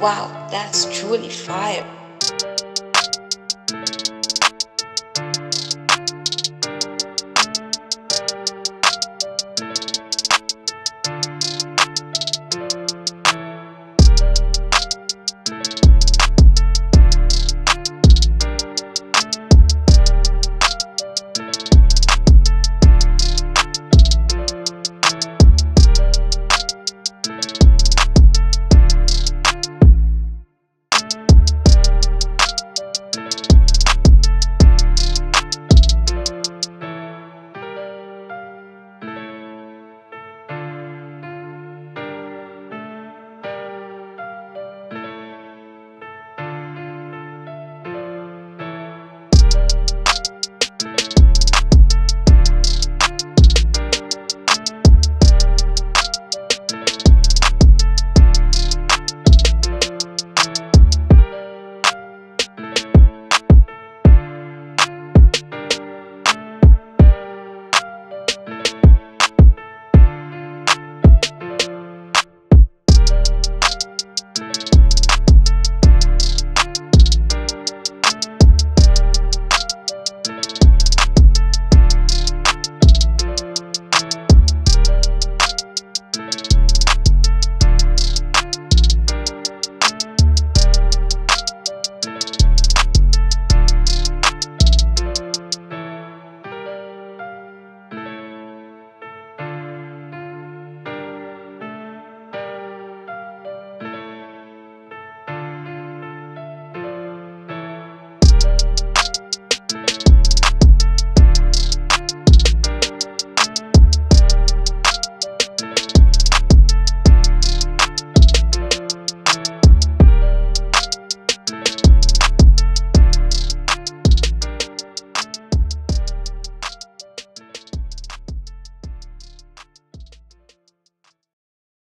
Wow, that's truly fire.